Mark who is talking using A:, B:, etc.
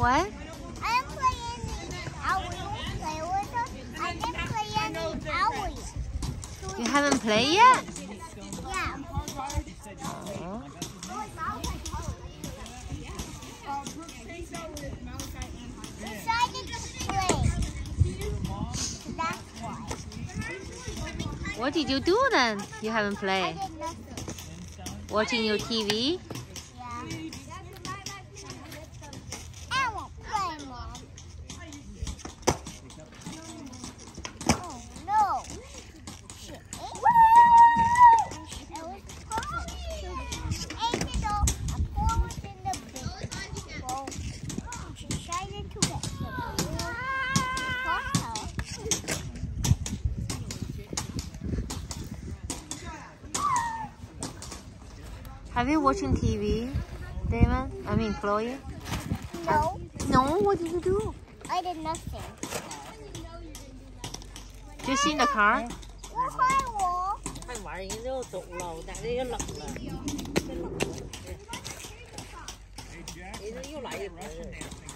A: What?
B: I am playing the owl. Play with us. I didn't play any owl.
A: You haven't played yet?
B: Yeah.
A: Oh.
B: Decided to play. That's why.
A: What did you do then? You haven't played. Watching your TV? Have you watching TV, Damon? I mean Chloe?
B: No,
A: No, what did you do?
B: I did nothing.
A: Just in the car?
B: 我害